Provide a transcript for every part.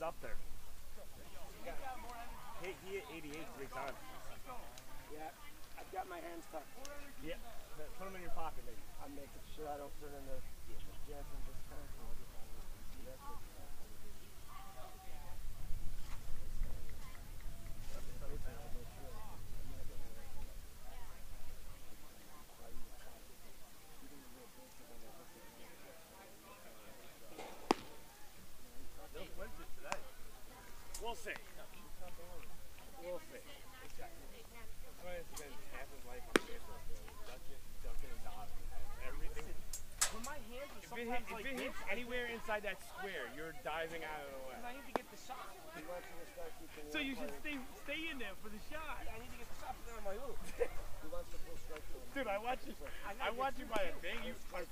he's up there. He, he hit 88 three times. Yeah, I've got my hands tucked. Yeah. Put him in your pocket, maybe. I'm making sure I don't turn into Jansen square, you're diving out of the way. I need to get the shot. He wants you to start keeping So you should stay stay in there for the shot. I need to get the shot put on my hoop. He wants to full strike to him. Dude, I watch you. I I watch you two by the hands. thing. You like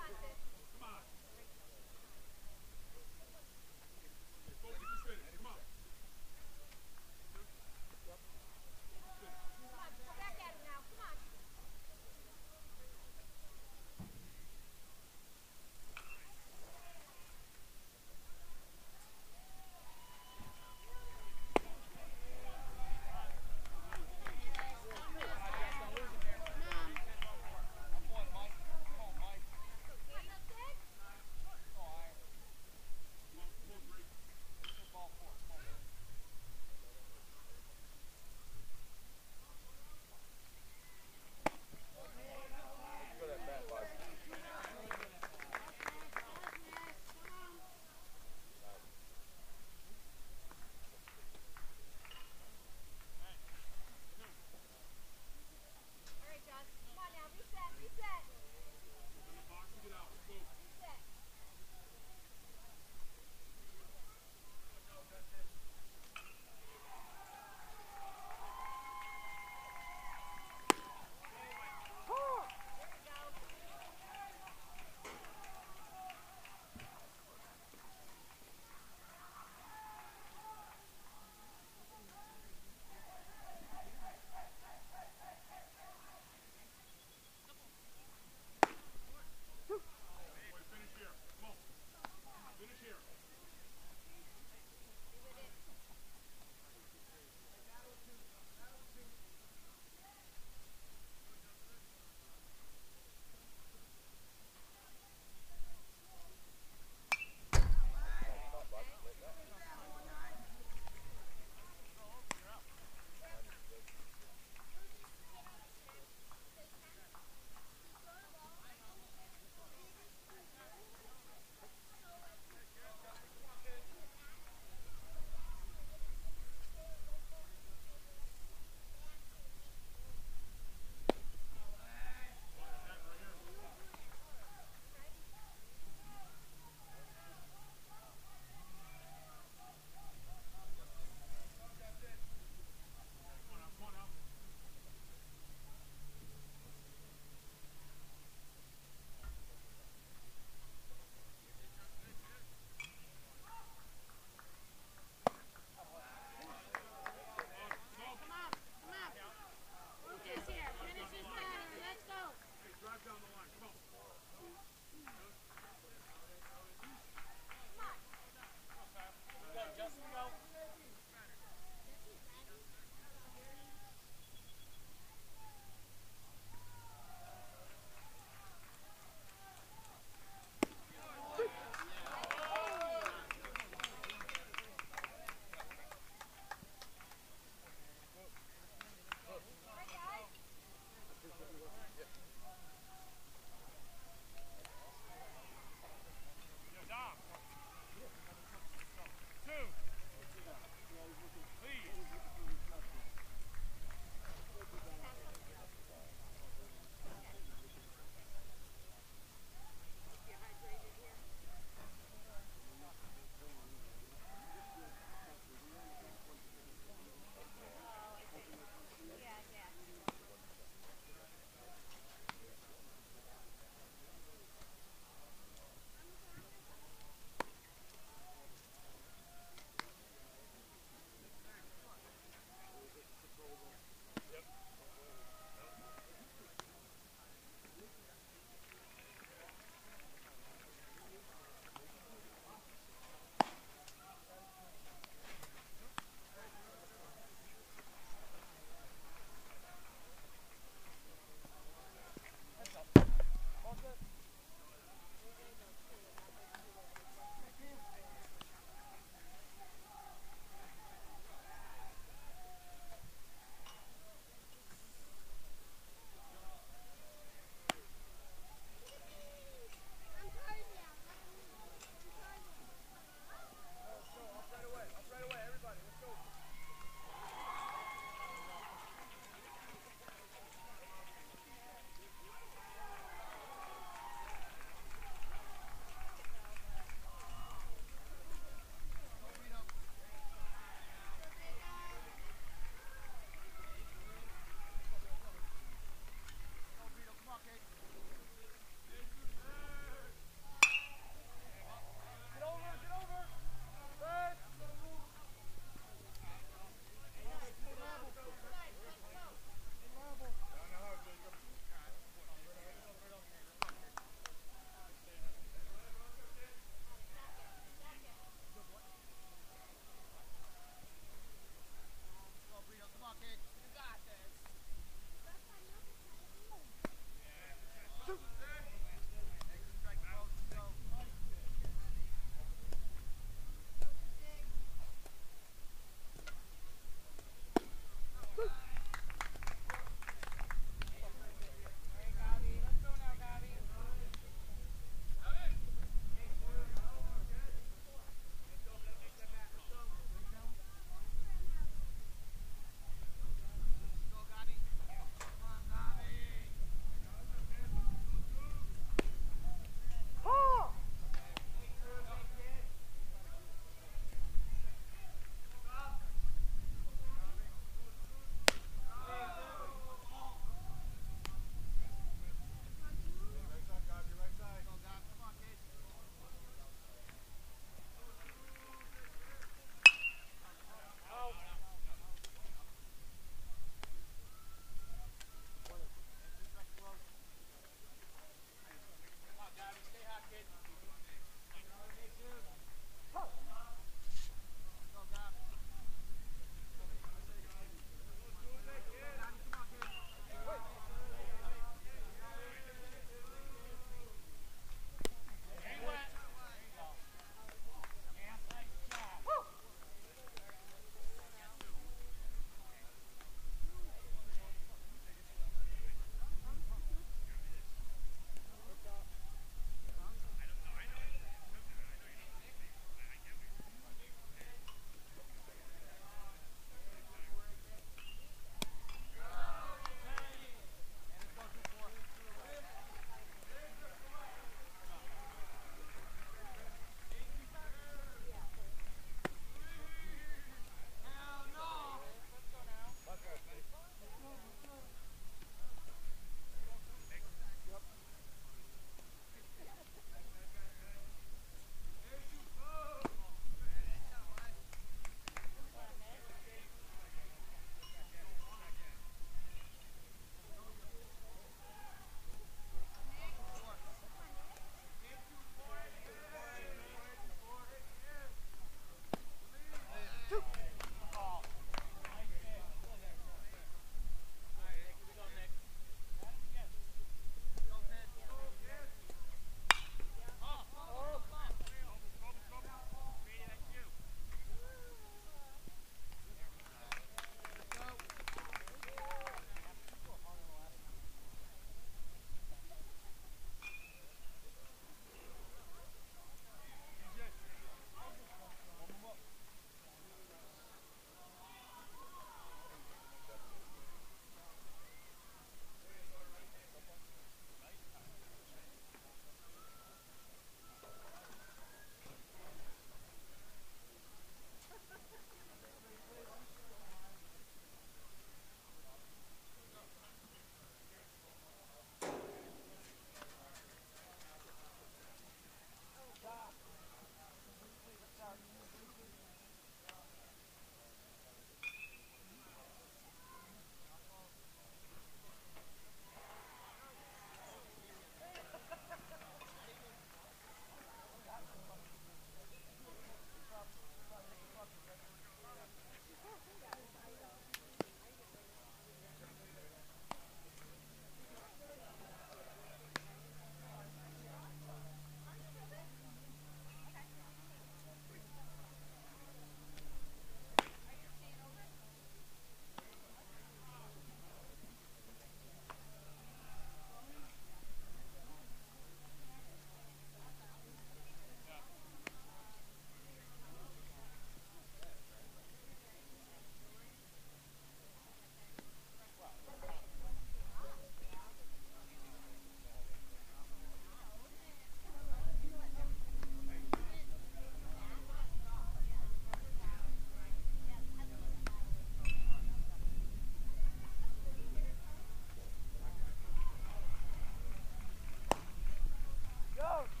Go.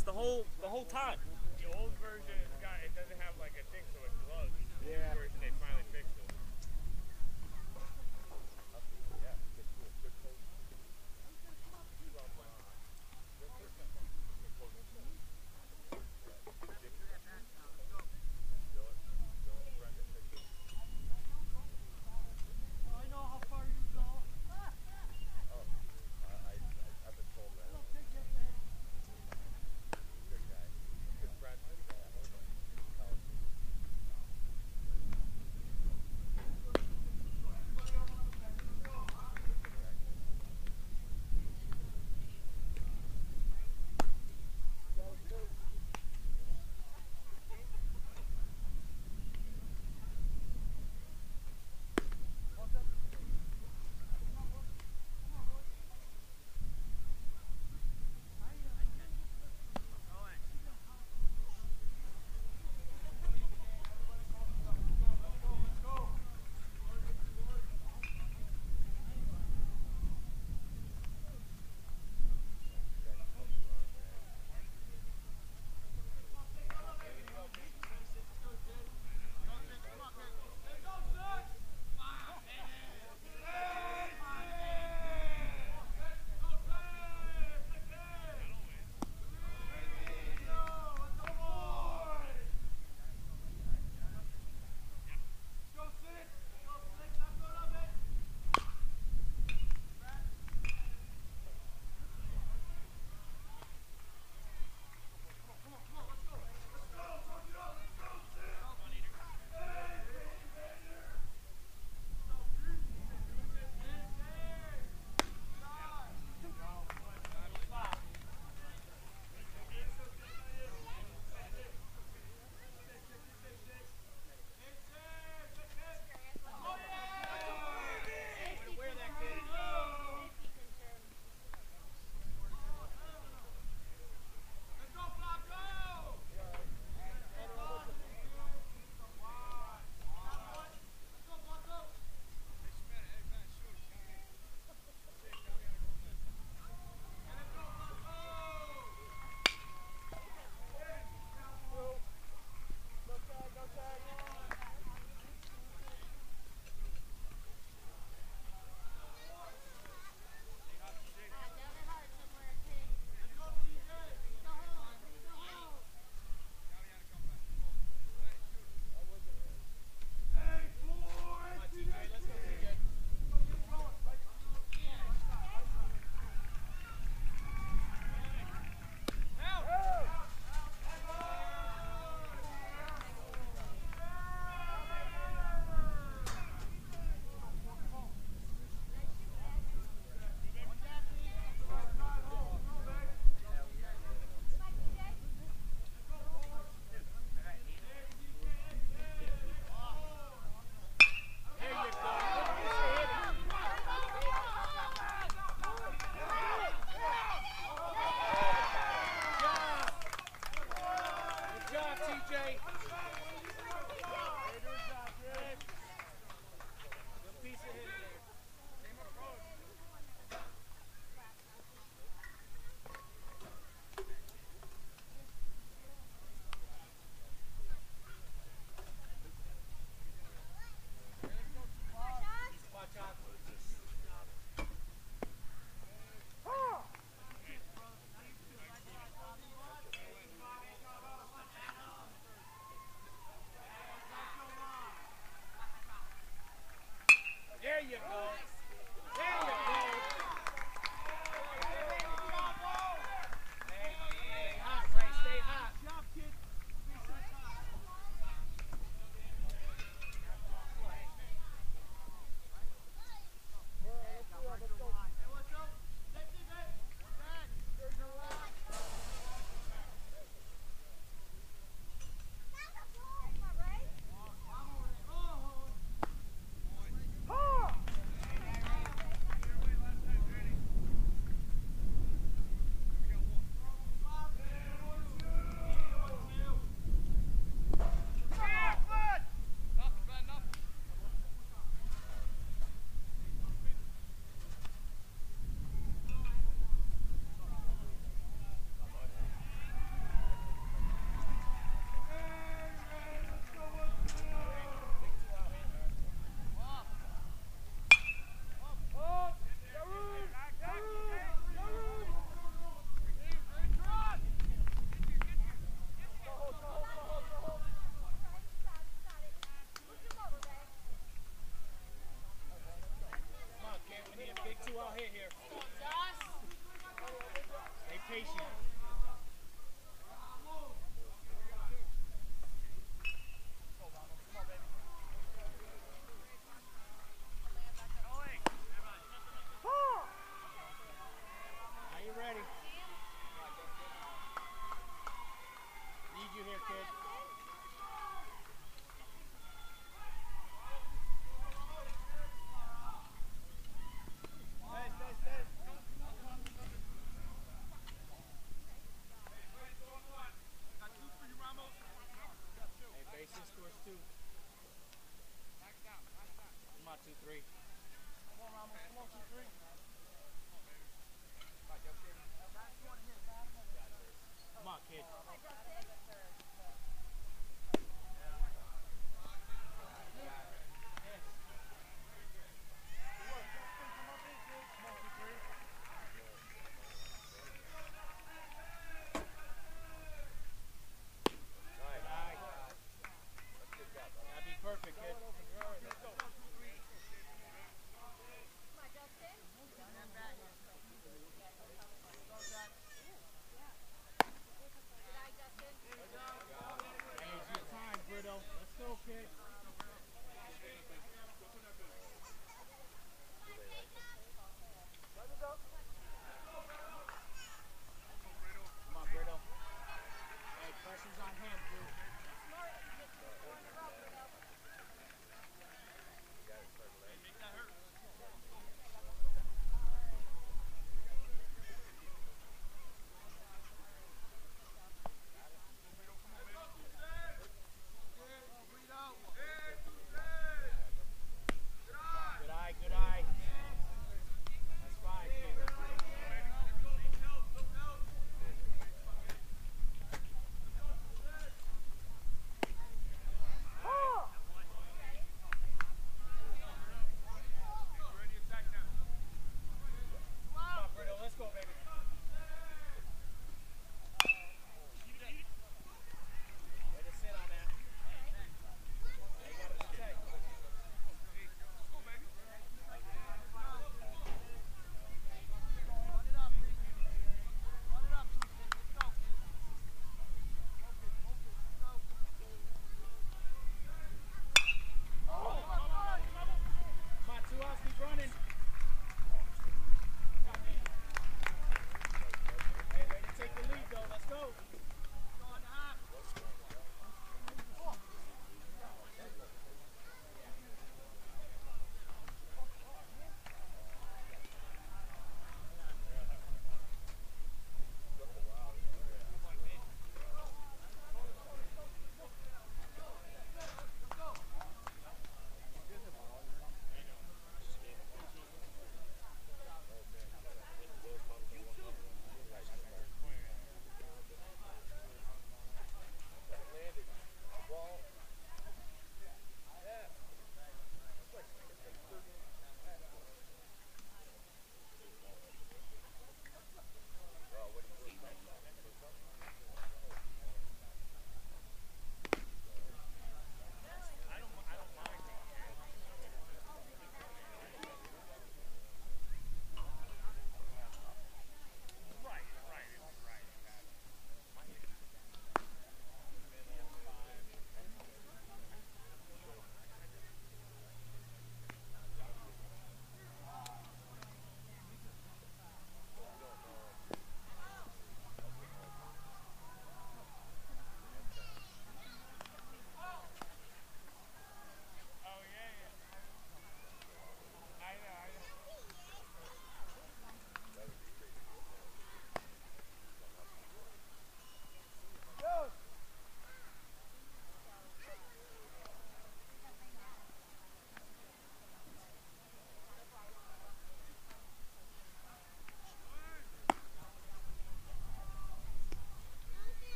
the whole the whole time. The old version, it doesn't have